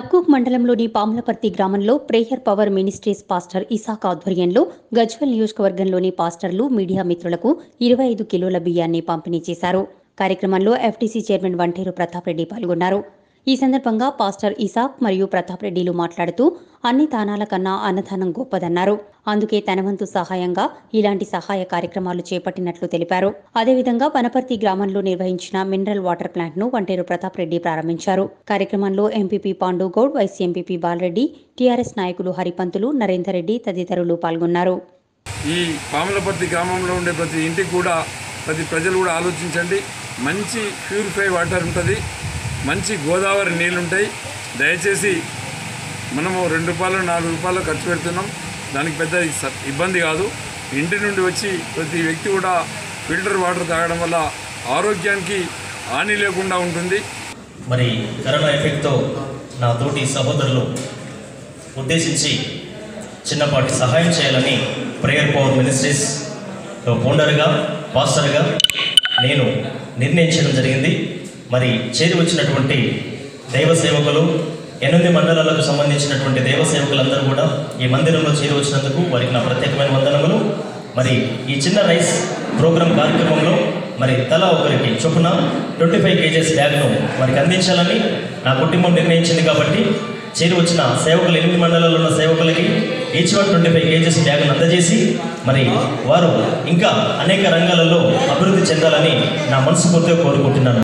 మర్కూక్ మండలంలోని పాములపర్తి గ్రామంలో prayer power ministries pastor Isaac ఆధ్వర్యంలో గజ్వల్ నియోజకవర్గంలోని పాస్టర్లు మీడియా మిత్రులకు ఇరవై ఐదు కిలోల బియ్యాన్ని పంపిణీ చేశారు. కార్యక్రమంలో ఎఫ్టీసీ చైర్మన్ వంటేరు ప్రతాప్ రెడ్డి పాల్గొన్నారు. ఈ సందర్భంగా పాస్టర్ ఇసాక్ మరియు ప్రతాప్ రెడ్డిలు మాట్లాడుతూ అన్ని దానాల కన్నా అన్నదానం గొప్పదన్నారు. అందుకే తనవంతు సహాయంగా ఇలాంటి సహాయ కార్యక్రమాలు చేపట్టినట్లు తెలిపారు. అదేవిధంగా వనపర్తి గ్రామంలో నిర్వహించిన మినరల్ వాటర్ ప్లాంట్ను వంటేరు ప్రతాప్ రెడ్డి ప్రారంభించారు. కార్యక్రమంలో MPP Pandu Goud vice MPP Balareddy TRS నాయకులు హరిపంతులు నరేందర్ రెడ్డి తదితరులు పాల్గొన్నారు. ఈ పాములపర్తి గ్రామంలో ఉండే ప్రతి ఇంటికి కూడా ప్రతి ప్రజలు కూడా ఆలోచించండి. మంచి ప్యూరిఫై వాటర్ ఉంటుంది. మంచి గోదావరి నీళ్ళు ఉంటాయి దయచేసి మనము రెండు రూపాయలు నాలుగు రూపాయలు ఖర్చు పెడుతున్నాం. దానికి పెద్ద స- ఇబ్బంది కాదు. ఇంటి నుండి వచ్చి ప్రతి వ్యక్తి కూడా ఫిల్టర్ వాటర్ తాగడం వల్ల ఆరోగ్యానికి హాని లేకుండా ఉంటుంది. మరి కరోనా ఎఫెక్ట్తో నా తోటి సహోదరులు ఉద్దేశించి చిన్నపాటి సహాయం చేయాలని ప్రేయర్ పవర్ మినిస్ట్రీస్ ఫౌండర్గా పాస్టర్గా నేను నిర్ణయించడం జరిగింది. మరి చేరి వచ్చినటువంటి దైవ సేవకులు ఎనిమిది మండలాలకు సంబంధించినటువంటి దైవ సేవకులందరూ కూడా ఈ మందిరంలో చేరి వచ్చినందుకు వారికి నా ప్రత్యేకమైన వందనములు. మరి ఈ చిన్న రైస్ ప్రోగ్రాం కార్యక్రమంలో మరి తలా ఒకరికి చొప్పున ట్వంటీ ఫైవ్ కేజెస్ బ్యాగ్ను వారికి అందించాలని నా కుటుంబం నిర్ణయించింది కాబట్టి చేరి వచ్చిన సేవకులు ఎనిమిది మండలాల్లో ఉన్న సేవకులకి each one twenty five kgs బ్యాగ్ను అందజేసి మరి వారు ఇంకా అనేక రంగాలలో అభివృద్ధి చెందాలని నా మనస్ఫూర్తిగా కోరుకుంటున్నాను.